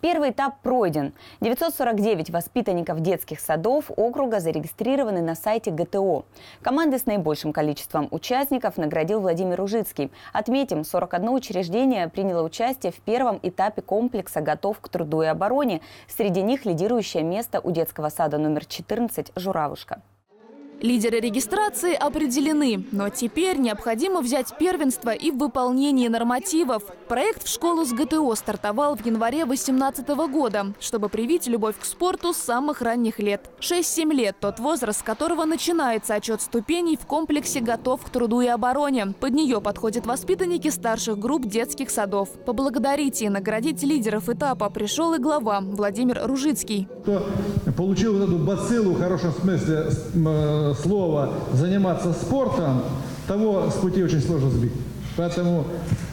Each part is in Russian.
Первый этап пройден. 949 воспитанников детских садов округа зарегистрированы на сайте ГТО. Команды с наибольшим количеством участников наградил Владимир Ужицкий. Отметим, 41 учреждение приняло участие в первом этапе комплекса «Готов к труду и обороне». Среди них лидирующее место у детского сада номер 14 «Журавушка». Лидеры регистрации определены, но теперь необходимо взять первенство и в выполнении нормативов. Проект в школу с ГТО стартовал в январе 2018 года, чтобы привить любовь к спорту с самых ранних лет. 6-7 лет – тот возраст, с которого начинается отчет ступеней в комплексе «Готов к труду и обороне». Под нее подходят воспитанники старших групп детских садов. Поблагодарить и наградить лидеров этапа пришел и глава Владимир Ружицкий. Кто получил эту бациллу в хорошем смысле слова заниматься спортом, того с пути очень сложно сбить. Поэтому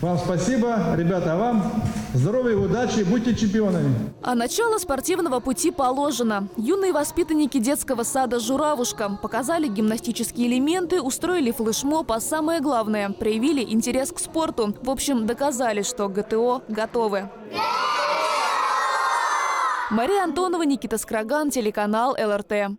вам спасибо, ребята, а вам здоровья, удачи, будьте чемпионами. А начало спортивного пути положено. Юные воспитанники детского сада «Журавушка» показали гимнастические элементы, устроили флешмоб, а самое главное – проявили интерес к спорту. В общем, доказали, что ГТО готовы. Мария Антонова, Никита Скраган, телеканал ЛРТ.